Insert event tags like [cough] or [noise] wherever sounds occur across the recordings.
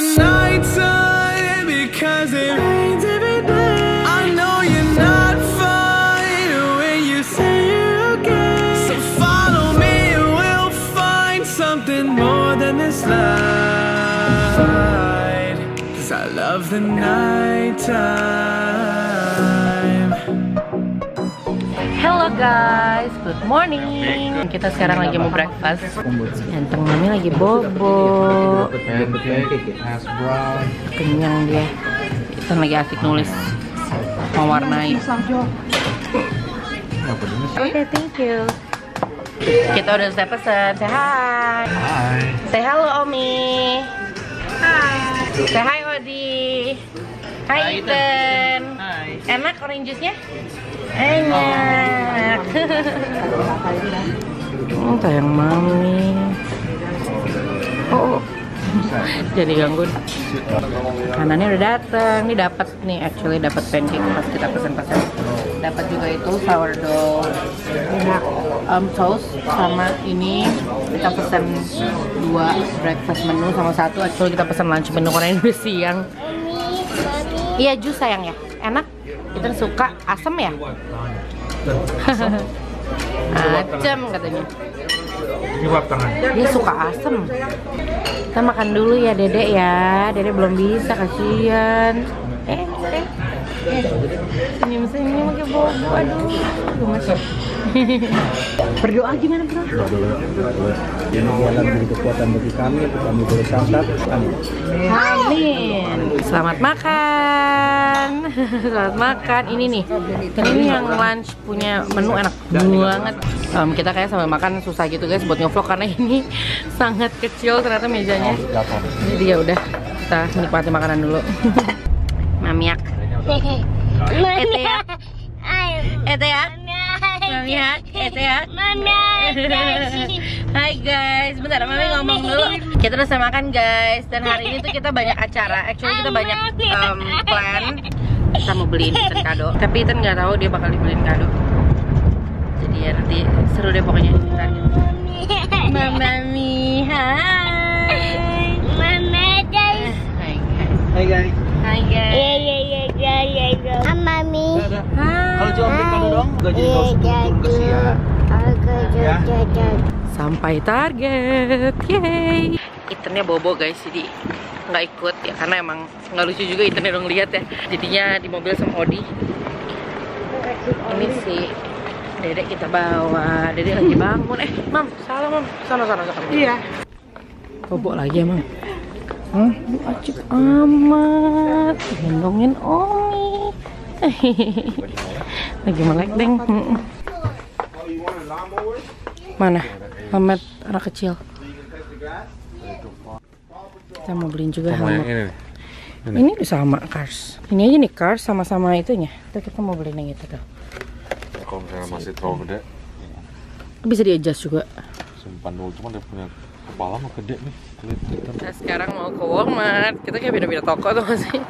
the because it rains. I know you're not fine when you say you're okay. So follow me and we'll find something more than this. Cause I love the nighttime. Guys, good morning. Kita sekarang lagi mau breakfast. Ganteng mami lagi bobo. Kenyang dia. Kita lagi asik nulis. Mewarnai. Oke, thank you. Kita udah selesai pesan. Say hi. Say hello Omi. Hai. Say hi Odi. Hai Ethan. Enak orange juice-nya? Enak. [laughs] oh, sayang mami. Oh, oh. jadi ganggu. Kanannya udah datang. Ini dapat nih, actually dapat pancake pas kita pesan-pesan. Dapat juga itu sourdough um, toast sama ini kita pesan dua breakfast menu sama satu actually kita pesan lunch menu karena ini udah siang. Iya jus sayang ya, enak. Kita suka asam ya. Asam katanya. Dia suka asam. Kita makan dulu ya dedek ya. Dedek belum bisa kasihan. Eh, eh. Senyum senyum pakai bobo. Aduh, gemes. [laughs] Berdoa gimana bro? Ini adalah beri kekuatan bagi kami untuk kami boleh santap. Amin. Amin. Selamat makan. [laughs] Selamat makan. Ini nih. Ini yang lunch punya menu enak banget. Em, kita kayak sambil makan susah gitu guys buat ngevlog karena [laughs] ini sangat kecil ternyata mejanya. Jadi ya udah kita nikmati makanan dulu. Mamiak. Ete ya. Ete ya. Mamiak. Ete ya. Hai guys, bentar Mami ngomong dulu. Kita udah selesai makan guys, dan hari ini tuh kita banyak acara. Actually kita banyak um, [laughs] plan. Kita mau beliin Ethan kado, tapi Ethan nggak tahu dia bakal dibeliin kado. Jadi ya nanti seru deh pokoknya. Gitu. Mami, hai. Hai guys. Hai guys. Hai guys. Mami. Kalau dong, gaji kau sebelum kesian. Ya. Sampai target, yay! Ethannya bobo guys, jadi nggak ikut ya karena emang nggak lucu juga Ethannya dong lihat ya. Jadinya di mobil sama Odi. Ini sih Dedek kita bawa, Dedek lagi bangun. Eh, Mam, salah Mam, sana sana sana. Iya. Bobo lagi emang. Hah? Acik amat, gendongin Omi. [laughs] lagi melek deng. Mana? Mamet anak kecil. Kita mau beliin juga helmet. Ini udah sama Cars. Ini aja nih Cars sama-sama itunya. Tuh kita mau beliin yang itu tuh. Kalau misalnya masih terlalu gede, Bisa di adjust juga. simpan dulu. Cuma dia punya kepala mah gede nih. Kita sekarang mau ke Walmart. Kita kayak beda-beda toko tuh masih.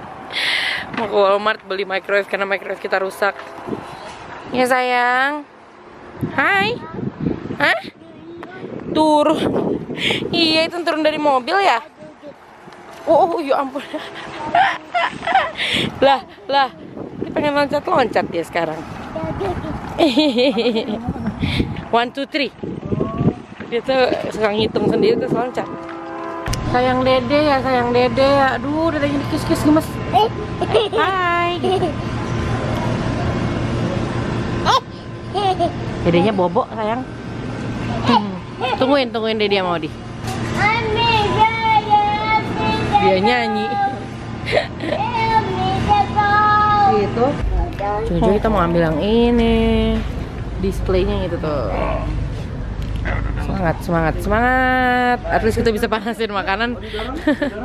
Mau ke Walmart beli microwave karena microwave kita rusak. Ya sayang. Hai. Hah? Turun. Iya itu turun dari mobil ya? Oh, oh ya ampun. [laughs] lah, lah. Dia pengen loncat-loncat dia sekarang. [laughs] One, two, three. Dia tuh suka ngitung sendiri terus loncat. Sayang dede ya, sayang dede ya. Aduh, dedenya dikis-kis gemes. Hai. Dedenya bobo sayang. Tungguin, tungguin dede sama Odi. Dia nyanyi. Gitu. Ujung-ujung kita mau ambil yang ini. Displaynya itu tuh. Semangat, semangat, semangat. At least kita bisa panasin makanan.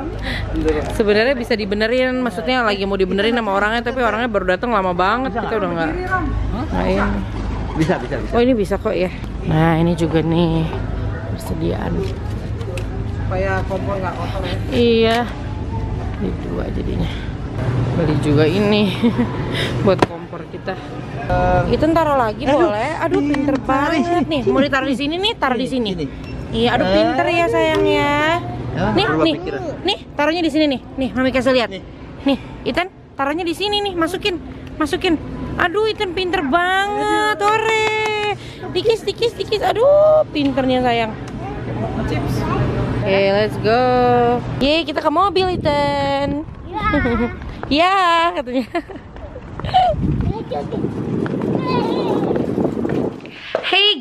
[laughs] Sebenarnya bisa dibenerin, maksudnya lagi mau dibenerin sama orangnya, tapi orangnya baru datang lama banget. Kita udah nggak. Nah, ini. Bisa, bisa, bisa. Oh ini bisa kok ya. Nah ini juga nih persediaan. Supaya kompor nggak kotor ya. Iya. Ini dua jadinya. Beli juga ini [laughs] buat kompor kita. Itu taruh lagi boleh. Aduh pinter banget nih. Mau ditaruh di sini nih, taruh di sini. Sini. Iya, aduh pinter ya sayang ya. Ya. Nih, nih, nih, taruhnya di sini nih. Nih, Mami kasih lihat. Nih, Ethan, taruhnya di sini nih, masukin, masukin. Aduh, Ethan pinter banget, ore. Dikis, dikis, dikis. Aduh, pinternya sayang. Oke, let's go. Yeay, kita ke mobil, Ethan. Ya, [laughs] katanya. [laughs] Hey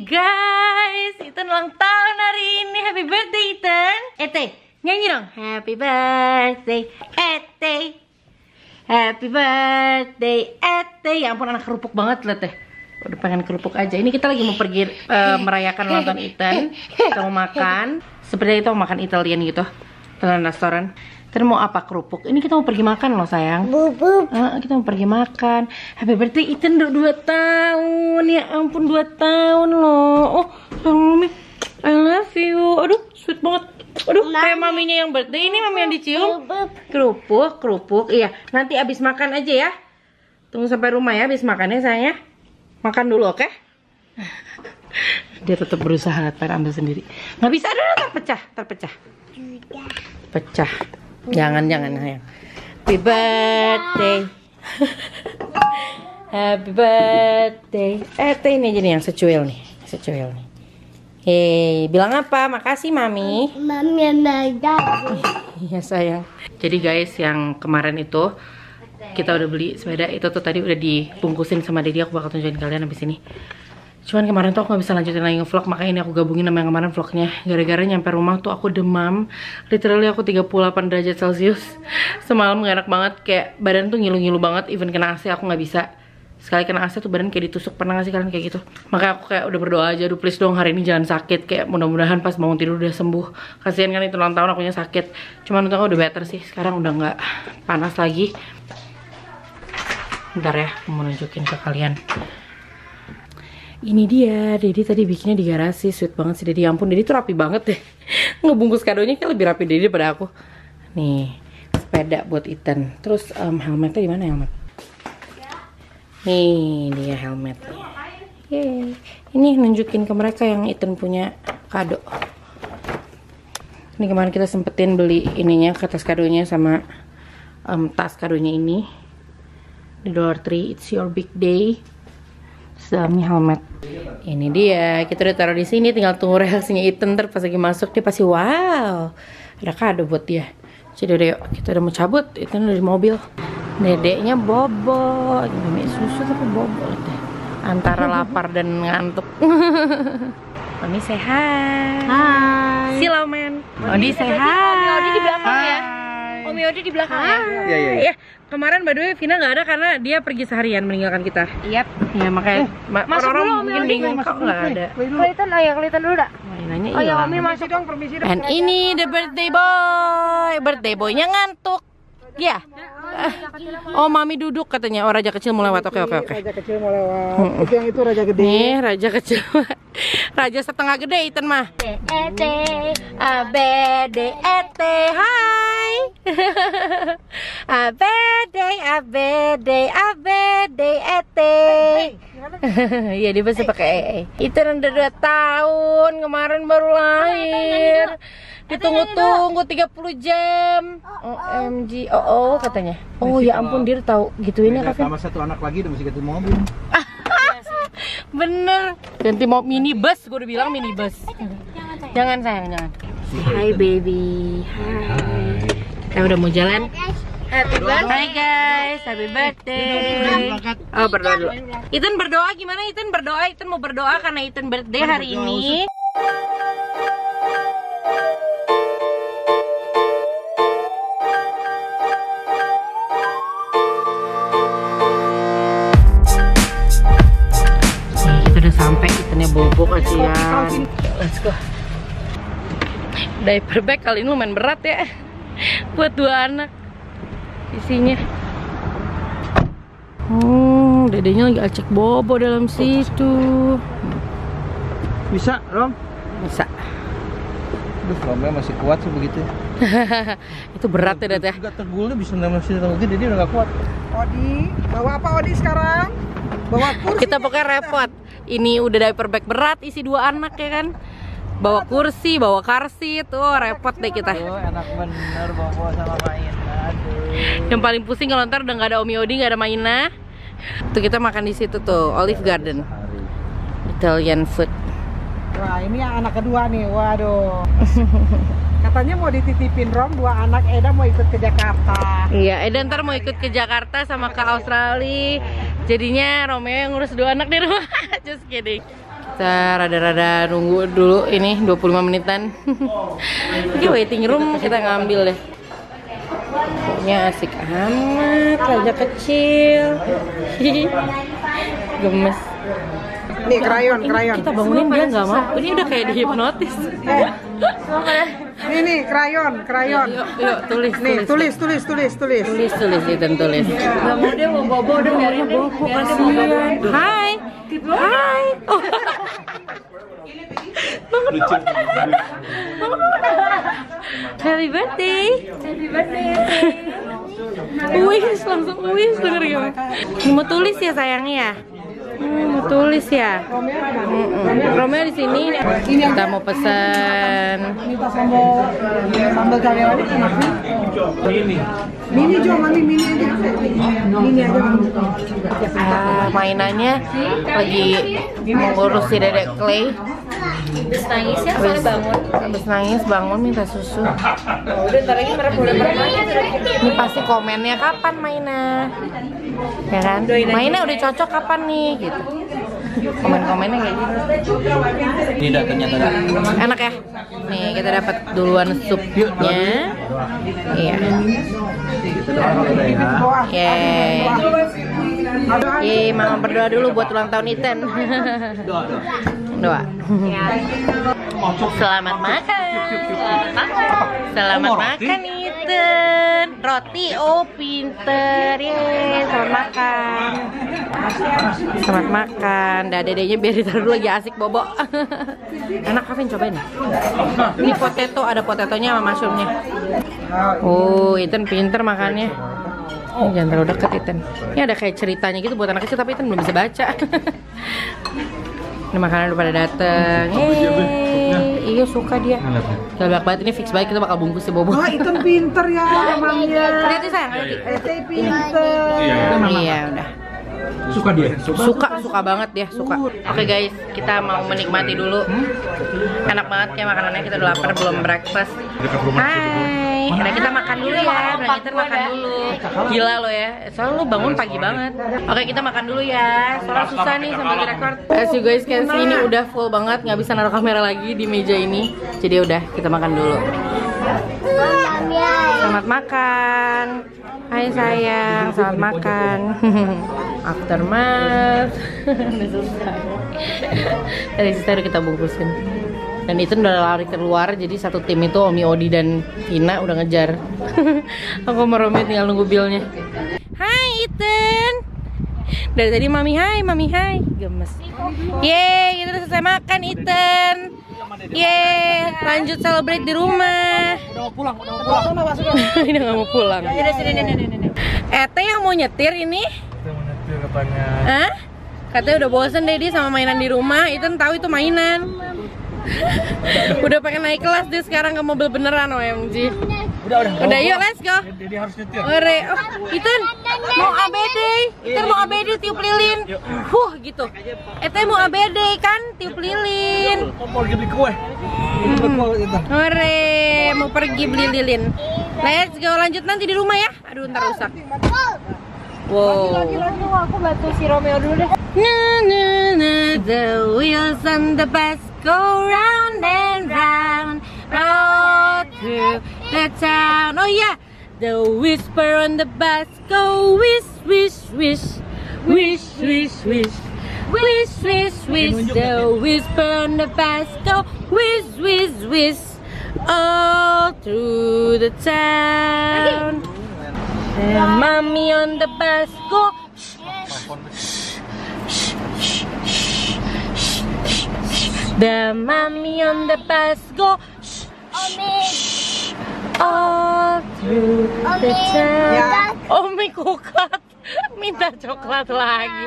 guys, Ethan ulang tahun hari ini. Happy birthday, Ethan. Ete, nyanyi dong. Happy birthday, Ete. Happy birthday, Ete. Ya ampun, anak kerupuk banget liat deh. Udah pengen kerupuk aja. Ini kita lagi mau pergi eh, merayakan ulang tahun Ethan. Kita mau makan. Seperti itu mau makan Italian gitu. Italian restoran. Kita mau apa kerupuk? Ini kita mau pergi makan loh sayang. Bubuk. Ah, kita mau pergi makan. Happy birthday Ethan udah 2 tahun. Ya ampun 2 tahun loh. Oh, mami. I love you. Aduh, sweet banget. Aduh, kayak maminya yang birthday ini mami yang dicium. Bubuk. Kerupuk, kerupuk. Iya, nanti abis makan aja ya. Tunggu sampai rumah ya abis makannya sayang ya. Makan dulu, oke? Dia tetap berusaha Tar ambil sendiri. Nggak bisa, aduh, terpecah, terpecah. Pecah. Jangan, jangan sayang. Happy birthday. [laughs] Happy birthday. Eh, teh ini aja nih yang secuil nih. Secuil nih. Hei, bilang apa? Makasih, Mami. Mami ada. [laughs] Iya sayang. Jadi guys, yang kemarin itu kita udah beli sepeda itu tuh tadi udah dibungkusin sama Dedi. Aku bakal tunjukin kalian habis ini. Cuman kemarin tuh aku gak bisa lanjutin lagi nge-vlog Makanya ini aku gabungin sama yang kemarin vlognya. Gara-gara nyampe rumah tuh aku demam. Literally aku 38 derajat celcius. [laughs] Semalam gak enak banget Kayak badan tuh ngilu-ngilu banget Even kena AC aku gak bisa. Sekali kena AC tuh badan kayak ditusuk Pernah gak sih kalian kayak gitu? Makanya aku kayak udah berdoa aja Aduh please dong hari ini jangan sakit. Kayak mudah-mudahan pas bangun tidur udah sembuh. Kasian kan itu ulang tahun akunya sakit. Cuman untuk aku udah better sih Sekarang udah gak panas lagi. Bentar ya aku mau nunjukin ke kalian ini dia, Dedi tadi bikinnya di garasi, sweet banget sih Dedi. Ya ampun, Dedi tuh rapi banget deh. [laughs] Ngebungkus kadonya kayak lebih rapi Dedi daripada aku. Nih, sepeda buat Ethan. Terus em, helmetnya di mana helmet? Nih, dia helmetnya. Yeay. Ini nunjukin ke mereka yang Ethan punya kado. Ini kemarin kita sempetin beli ininya, kertas kadonya sama em, tas kadonya ini. Di Dollar Tree, it's your big day dalamnya helmet. Ini dia, kita udah taruh di sini, tinggal tunggu reaksinya Ethan ntar pas lagi masuk dia pasti wow, ada kado buat dia. Jadi udah yuk, kita udah mau cabut, Ethan udah di mobil. Dedeknya bobo, minum susu tapi bobo deh. Antara lapar dan ngantuk. [laughs] Mami sehat. Hai. Silau men. Odi sehat. Odi di belakang ya. Om Odi di belakang ya. Iya, iya. Ya, kemarin by the way Vina nggak ada karena dia pergi seharian meninggalkan kita. Yap. Ya makanya ma- masuk orang-orang dulu, Om mungkin Yodi. kok nggak ada. Kelihatan, oh ya kelihatan dulu dak. Wah, nanya Oh ya. Mami masuk dong. And ini the birthday boy. Birthday boynya ngantuk. Ya. Oh, mami duduk katanya. Oh, raja kecil mau lewat. Oke, oke, oke. Raja kecil mau lewat. Itu yang itu raja gede. Nih, raja kecil. [laughs] raja setengah gede Iten mah. E T A B D E T Hai. [laughs] A B D A B D A B D E T. [laughs] Iya dia bisa pakai E. E. Itu udah dua tahun kemarin baru lahir. Ditunggu-tunggu 30 jam. OMG. Oh, oh katanya. Oh ya ampun dia tahu gituin ya Beda Kak. sama satu anak lagi udah mesti ganti mobil. [laughs] Bener. Ganti mau minibus, gue udah bilang minibus. Jangan sayang, jangan. Hai baby. Hai. Kita udah mau jalan. Happy birthday. Hai guys, happy birthday. Oh berdoa dulu. Ethan berdoa gimana? Ethan berdoa. Ethan mau berdoa karena Ethan birthday hari ini. Bobok kasihan. Let's go. Diaper bag kali ini lumayan berat ya buat dua anak isinya. Hmm, dedenya lagi acek bobo dalam situ. Bisa, Rom? Bisa. Aduh, Romnya masih kuat sih begitu. [laughs] Itu berat ya, Dad ya. Enggak tegulnya bisa nama sini gede, dia udah gak kuat. Odi, bawa apa Odi sekarang? Bawa kursi. Kita pokoknya repot. Ini udah diaper bag berat isi dua anak ya kan. bawa kursi, bawa karsit, tuh repot deh kita. enak bener bawa sama main. Aduh. Yang paling pusing kalau ntar udah nggak ada Omi Odi, nggak ada Maina. Tuh kita makan di situ tuh, Olive Garden, Italian food. Wah ini anak kedua nih, waduh. [laughs] Katanya mau dititipin Rom, dua anak Eda mau ikut ke Jakarta. Iya, Eda ntar mau ikut ke Jakarta sama ke Australia. Jadinya Romeo yang ngurus dua anak di rumah. [laughs] Just kidding. Kita rada-rada nunggu dulu ini 25 menitan. [laughs] Ini waiting room kita ngambil deh. Pokoknya asik amat, raja kecil. Gemes. Nih krayon, krayon. Kita bangunin dia nggak mau. Ini udah kayak dihipnotis. Nih nih krayon, krayon. Yuk, yuk tulis, Nih tulis, tulis, tulis, tulis. tulis. Tulis itu tulis. Nggak mau dia mau bobo udah biarin deh hai. Hai. Oh. Happy birthday. Happy birthday. Wis langsung wis denger gak Ini mau tulis ya sayangnya ya Hmm, mau tulis ya. Mm-mm. Romeo di sini. Kita mau pesan sambal. Mini. Mini Jo, mami mini aja. Mini aja. Ah, mainannya lagi mengurus si dedek Clay habis nangis ya soalnya bangun habis nangis bangun minta susu udah ntar lagi boleh ini pasti komennya kapan Maina ya kan? Maina udah cocok kapan nih gitu. Komen-komennya kayak gitu. Ini datanya tadi. enak ya? Nih kita dapat duluan supnya. Iya. Yeay Yeay, mama berdoa dulu buat ulang tahun Ethan [laughs] Doa Selamat makan. Selamat makan Ethan. Roti, oh pinter. Yeay, selamat makan. Selamat makan. Dah dedenya biar ditaruh dulu lagi asik bobo. [laughs] Enak Kevin cobain. Ini potato, ada potatonya sama mushroomnya. Oh, Ethan pinter makannya. Ini jangan terlalu deket Ethan. Ini ada kayak ceritanya gitu buat anak kecil tapi Ethan belum bisa baca [laughs] Ini makanan udah pada dateng. Yeay, Iya suka dia. Galak banget. Ini fix banget. Kita bakal bungkus si Bobo. Wah, itu pinter ya emangnya. Hati-hati sayang, hati Ete pinter. Iya udah. Suka dia. Suka, suka banget dia, suka. Oke guys, kita mau menikmati dulu. Enak banget ya makanannya, kita udah lapar, belum breakfast. Hai, udah kita makan dulu ya Ethan makan dulu. Gila lo ya, soalnya lu bangun pagi banget. Oke kita makan dulu ya. Soalnya susah nih sambil direkord As you guys can see ini udah full banget Nggak bisa naruh kamera lagi di meja ini. Jadi udah, kita makan dulu. Selamat makan. Hai sayang, selamat makan. [laughs] Aftermath. [laughs] Dari situ udah kita bungkusin Dan itu udah lari keluar Jadi satu tim itu Omi Odi dan Ina udah ngejar [laughs] Aku sama Romi tinggal nunggu bilnya Hai Ethan Dari tadi mami hai, mami hai Gemes Yeay, kita udah selesai makan Ethan Yeay, lanjut celebrate di rumah Udah mau pulang, udah mau pulang. Ini nggak mau pulang. Ete yang mau nyetir ini? katanya. Hah? Katanya udah bosen deh dia sama mainan di rumah. Itu tahu itu mainan. Udah pengen naik kelas dia sekarang ke mobil beneran OMG. Udah, udah. Udah yuk let's go. Jadi harus nyetir. Ore, oh, Ethan mau ABD, Ethan mau ABD tiup lilin. Huh, gitu. Ete mau ABD kan tiup lilin. Mau pergi beli kue. Ore, mau pergi beli lilin. Let's go, lanjut nanti di rumah ya. Aduh, ntar rusak. Wow. Lagi aku bantu si Romeo dulu deh. Na na na, the wheels on the bus go round and round, round through the town. Oh yeah, the whisper on the bus go whiz, whiz, whiz, whiz, whiz, whiz. Whiz, whiz, whiz, the whisper on the bus go whiz, whiz, whiz, all through the town. The mommy on the bus go The mommy on the bus go all through the town. Oh my kukat. [laughs] Minta coklat lagi.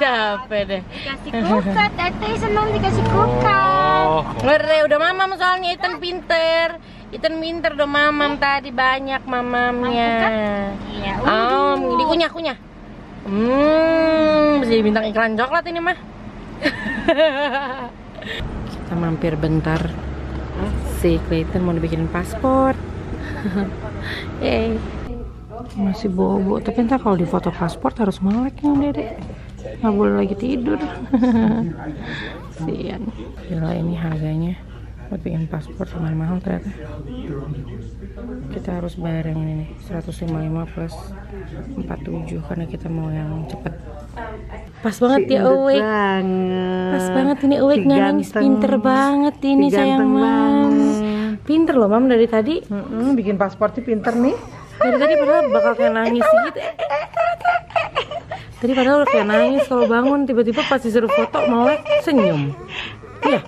Capek deh. Dikasih kulkat, Tete senang dikasih. Oh, Ngeri, udah mamam soalnya Ethan pinter. Ethan pinter udah mamam tadi banyak mamamnya. Iya, Oh, dikunyah-kunyah. Hmm, bisa bintang iklan coklat ini mah. [laughs] Kita mampir bentar. Si Clayton mau dibikinin paspor. [laughs] Yeay. Masih bobo, tapi ntar kalau di foto paspor harus melek nih dede. Nggak boleh lagi tidur. [laughs] Sian. Gila ini harganya buat bikin paspor lumayan mahal ternyata. Kita harus bayar yang ini nih, 155 plus 47 karena kita mau yang cepet. Pas banget ya awake. Pas banget ini awake nggak nangis pinter banget ini sayang mam. Pinter loh mam dari tadi. Mm-mm, bikin paspornya pinter nih. Dari tadi padahal bakal kayak nangis gitu. Tadi padahal udah kayak nangis kalau bangun tiba-tiba pas disuruh foto melek senyum. Iya,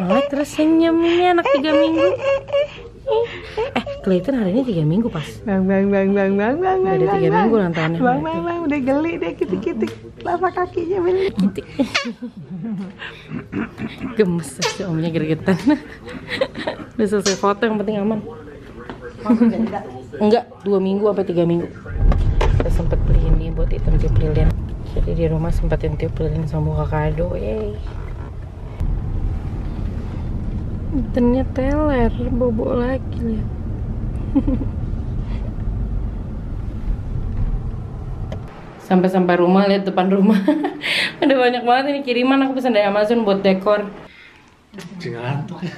melek terus senyum ini anak tiga minggu. Eh, Clayton hari ini tiga minggu pas. Bang bang bang bang bang bang Udah ada tiga minggu ulang tahunnya. Bang bang bang udah geli deh kitik-kitik. Lapa kakinya beli. Titik. Gemes si omnya gregetan. [laughs] Udah selesai foto yang penting aman. Enggak, dua minggu sampai tiga minggu. Kita sempet beli ini buat item tiup lilin. Jadi di rumah sempetin tiup lilin sama buka kado, yeay. Itemnya teler, bobo lagi lihat. [laughs] Sampai-sampai rumah, lihat depan rumah. [laughs] Ada banyak banget ini kiriman aku pesan dari Amazon buat dekor. ngantuk ya.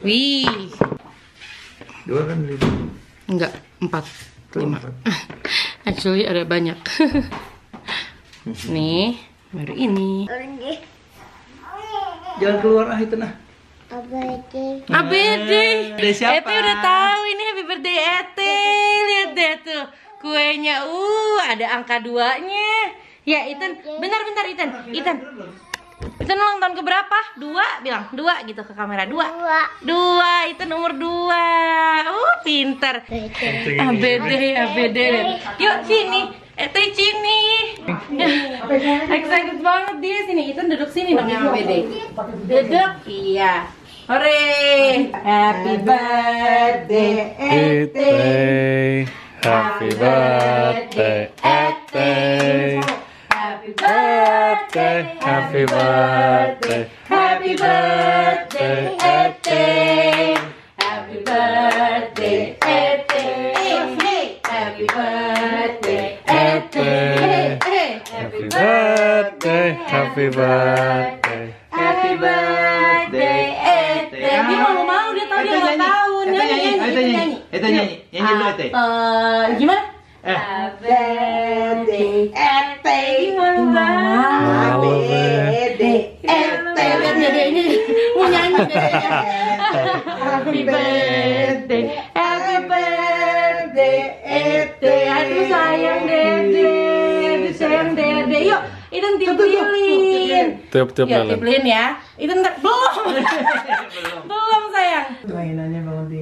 Wih, Dua kan lima. enggak, empat, lima. [laughs] Actually ada banyak. Nih, baru ini. Jangan keluar ah itu nah. ABD. Dari siapa? Ete udah tahu ini happy birthday Ete. Lihat deh tuh kuenya. Uh, ada angka duanya. Ya, Ethan, bentar bentar Ethan. Ethan. Ethan ulang tahun ke berapa? Dua, bilang dua gitu ke kamera. Dua. Dua. Dua, itu nomor dua. Uh, pinter. ABD, ABD. Yuk sini. Ete sini. Excited banget dia sini. Ethan duduk sini dong yang ABD. Duduk. Iya. Hore. Happy birthday. Ete Happy birthday Ete Happy Ete Happy birthday Happy birthday, Ete. Birthday Happy birthday Happy birthday, Ete. Dia mau mau dia tahu dia ulang tahun. Nyanyi, nyanyi, nyanyi. Ete nyanyi. Nyanyi dulu Ete. Eh, gimana? Happy birthday, Ete. Gimana? Halo Be Ete, lihat dedeknya mau nyanyi. Happy birthday, happy birthday, itu tiup lilin. Tiup-tiup tiup lilin ya. Itu ntar belum, [laughs] [laughs] belum sayang.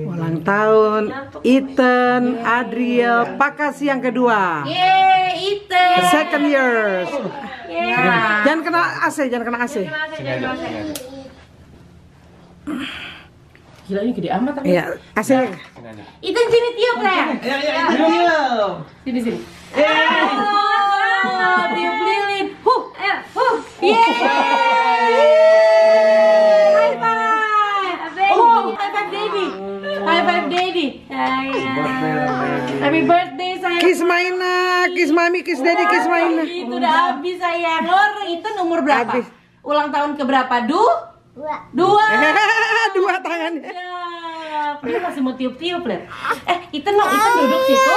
Ulang tahun Ethan Adriel Pakasi yang kedua. Yeay, Ite. Second years. Yeah. Jangan kena AC, jangan kena AC. Gila ini gede amat tapi. Iya, AC. Itu sini tiup sayang. Sini sini. Oh, tiup lilin. Ayo, huh. Yeay. High five. Oh, high five Daddy. High five Daddy. Happy birthday sayang. Kiss Maina, kiss Mami, kiss Daddy, kiss Maina. Itu udah habis sayang. Lor, itu nomor berapa? Habis. Ulang tahun ke berapa? Du? Dua. Dua [laughs] tangannya. Siap. Dia masih mau tiup-tiup, lihat. Eh, itu no, itu duduk situ.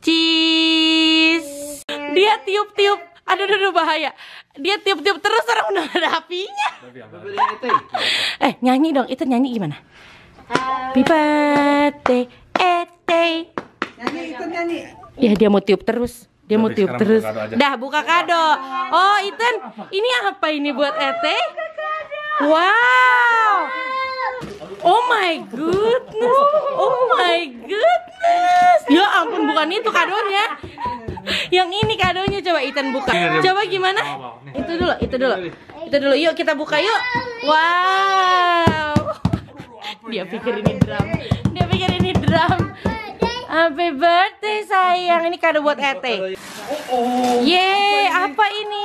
Cheese. Dia tiup-tiup. Aduh, aduh, aduh, bahaya. Dia tiup-tiup terus orang udah ada apinya. Eh, nyanyi dong. Itu nyanyi gimana? Happy birthday, Ete. Nyanyi, itu nyanyi. Ya, dia mau tiup terus. Dia mau Tapi tiup sekarang terus. Dah, buka kado. Oh, Ethan, ini apa ini buat Ete? Wow. Oh my goodness. Oh my goodness. Ya ampun bukan itu kadonya. Yang ini kadonya coba Ethan buka. Coba gimana? Itu dulu, itu dulu. Itu dulu. Yuk kita buka yuk. Wow. Dia pikir ini drum. Dia pikir ini drum. Happy birthday sayang. Ini kado buat Ete. Yeay, apa ini?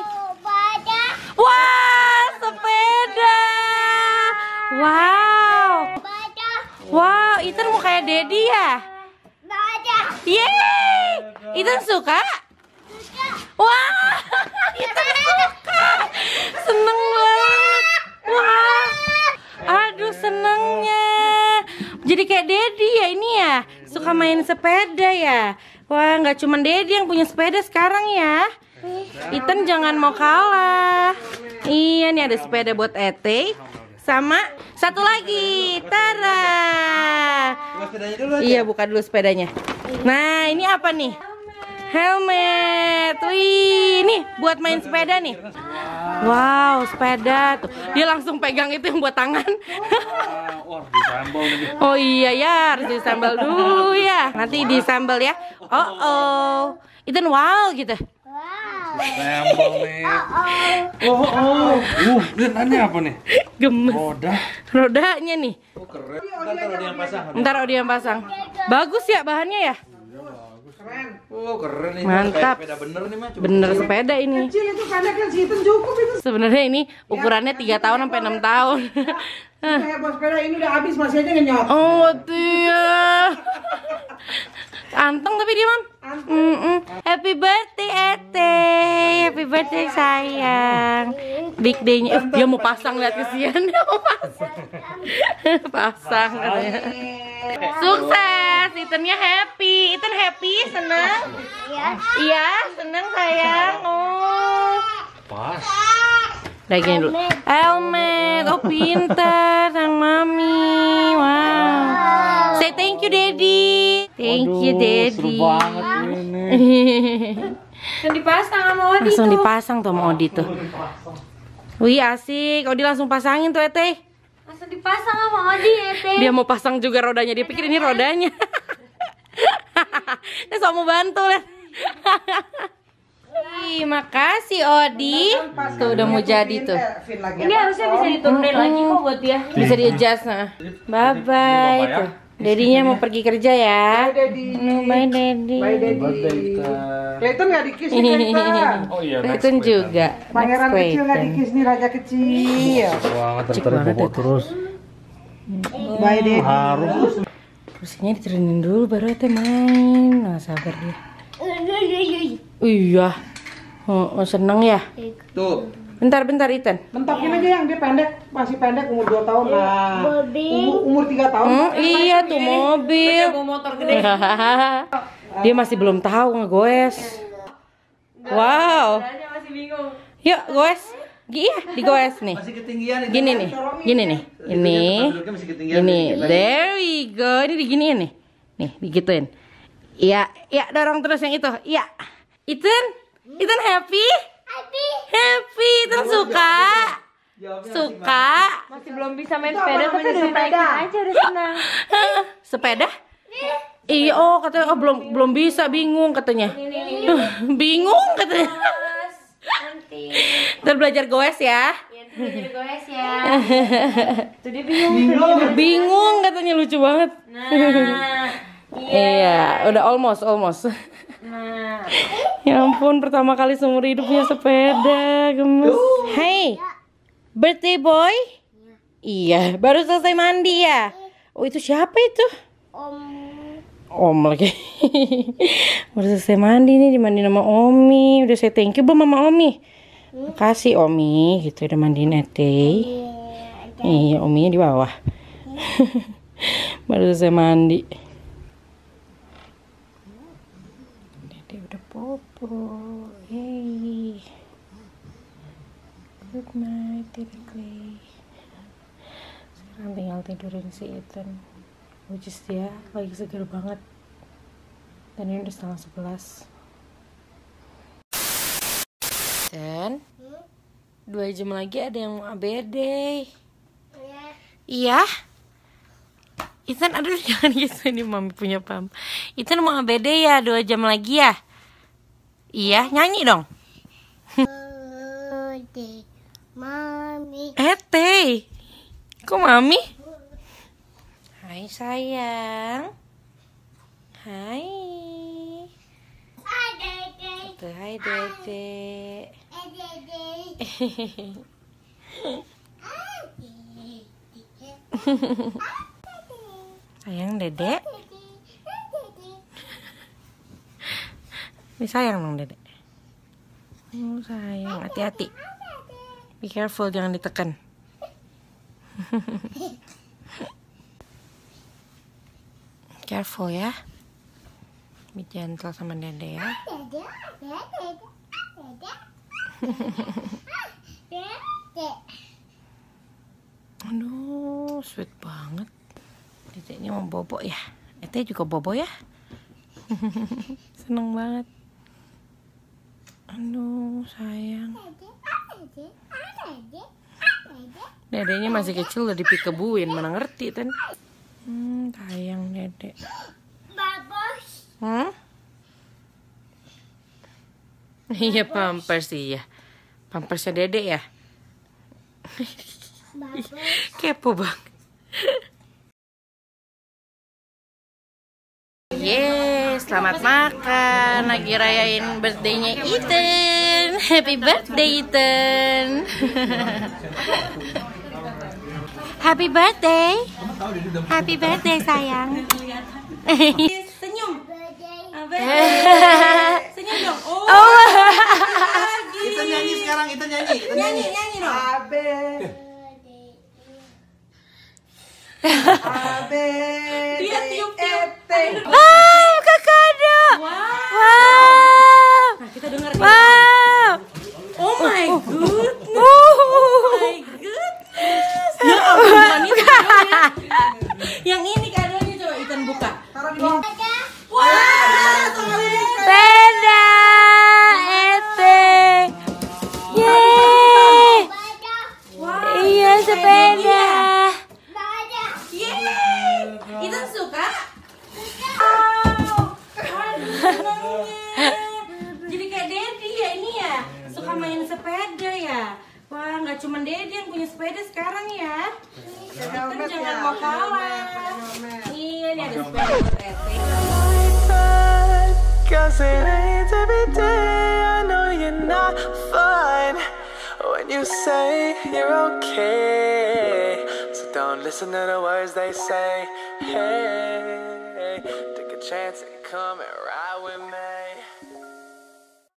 Wah, sepeda. Wow. Wow, Ethan mau kayak Daddy ya? Yeay! Ethan suka? Wah, [laughs] Ethan suka. Seneng banget. Wah. Aduh, senengnya. Jadi kayak Daddy ya ini ya. Suka main sepeda ya. Wah, nggak cuma Daddy yang punya sepeda sekarang ya. Ethan jangan mau kalah. Iya nih ada sepeda buat Ete. Sama satu lagi, Tara. Iya buka dulu sepedanya. Nah ini apa nih? Helmet. Wih, ini buat main sepeda nih. Wow, sepeda tuh. Dia langsung pegang itu yang buat tangan. oh iya ya, harus disambal dulu ya. Nanti disambal ya. Oh oh. Itu wow gitu. Nempel nih. Oh, oh. Uh, lihat ini apa nih? Gemes. Roda. Rodanya nih. Oh keren. Ntar dia yang pasang. Ntar Odi yang pasang. Bagus ya bahannya ya? Oh keren ini. Mantap. Sepeda bener nih. Coba. Bener sepeda ini. Kecil itu pendek yang situ cukup itu. Sebenarnya ini ukurannya 3 tahun sampai 6 tahun. Kayak buat sepeda ini udah habis masih aja ngenyot. oh, dia. Anteng tapi dia, Mam. Mm-mm. Happy birthday, Ete. Happy birthday, sayang. Big day-nya. Eh, dia mau pasang lihat kesian. Dia mau pasang. [laughs] pasang katanya. Sukses. Ethannya happy. Ethan happy, senang? Iya, senang sayang. Oh. Pas. Lagi dulu. Helmet. Oh, pintar sang mami. Wow. Say thank you, Daddy. Thank you, Daddy. Seru banget ini. [laughs] Langsung dipasang tuh sama Odi tuh. Wih, asik. Odi langsung pasangin tuh, Ete. Langsung dipasang sama Odi Teh. Dia mau pasang juga rodanya. Dia pikir ini rodanya. Dia sok mau bantu, lihat. Ih, makasih Odi. Tuh udah mau jadi tuh. Ini harusnya bisa diturunin lagi kok buat dia. Bisa di adjust nah. Bye bye tuh. Dedinya mau pergi kerja ya. Bye. No, bye Daddy. Bye. Clayton nggak dikis nih. Oh iya, Clayton juga. Pangeran kecil nggak dikis nih, raja kecil. banget bobo itu. terus. Bye, Daddy. Harum. Kursinya diturunin dulu baru teh main. Nah, sabar dia. Iya. Oh, oh, seneng ya. Tuh. Bentar bentar Ethan. Mentokin aja yang dia pendek, masih pendek umur 2 tahun lah. Umur, umur 3 tahun. Hmm, iya tuh mobil. [laughs] Dia masih belum tahu ngegoes. Wow. Yuk goes. Iya, digoes nih. Masih ketinggian itu. Gini nih, gini nih, ini, masih ini, there we go, ini diginiin nih, nih digituin. Iya, iya dorong terus yang itu, iya. Ethan, Ethan happy? Happy. Happy, Ethan suka? Suka? Masih belum bisa main sepeda tapi udah naikin aja udah senang. [laughs] Sepeda? Iya, oh katanya oh belum belum bisa, bingung katanya. [laughs] bingung katanya. Nanti. Ntar belajar goes ya. Ya, goes ya. [laughs] Tuh dia bingung. Bingung katanya lucu banget. Nah. Iya, udah almost, almost. Nah. Ya ampun, pertama kali seumur hidupnya sepeda, gemes. Hey, birthday boy? Iya, baru selesai mandi ya? Oh itu siapa itu? Om lagi. [laughs] baru selesai mandi nih, dimandi sama Omi. Udah saya thank you belum sama Omi? Makasih Omi, gitu udah mandiin Ete. Iya, Ominya di bawah. [laughs] baru selesai mandi. Dede udah popo. Hey. Good night, Clay. Sekarang tinggal tidurin si Ethan. Which is dia lagi seger banget. Dan ini udah setengah sebelas. Dan dua jam lagi ada yang mau ABD. Iya. Ethan aduh [laughs] jangan gitu ini mami punya pam Ethan mau ABD ya dua jam lagi ya Iya nyanyi dong. Ete Kok mami? Hai sayang Hai Tuh, Hai dede Sayang dede Ini sayang dong dede Oh sayang hati-hati Be careful jangan ditekan [laughs] Careful ya Be gentle sama dede ya [laughs] Aduh, sweet banget. Dedeknya mau bobo ya. Ete juga bobo ya. [laughs] Seneng banget. Aduh, sayang. Dedeknya masih kecil udah dipikebuin, mana ngerti kan? Hmm, sayang dedek. Hmm? [laughs] Iya pampers iya. Pampersnya dedek ya. [laughs] Kepo bang. Yeay, selamat makan. Lagi rayain birthday-nya Ethan. Happy birthday Ethan. Happy birthday. Happy birthday sayang. Senyum. [laughs] Senyum dong. Oh. Kita nyanyi sekarang, kita nyanyi. Kita nyanyi. nyanyi dong. Abe. Abe. Dia tiup-tiup. Ete. Wow, kakak ada. Wow. Nah, kita dengar. Wow. Oh my goodness. Oh my goodness. Ya ampun, bukan [laughs]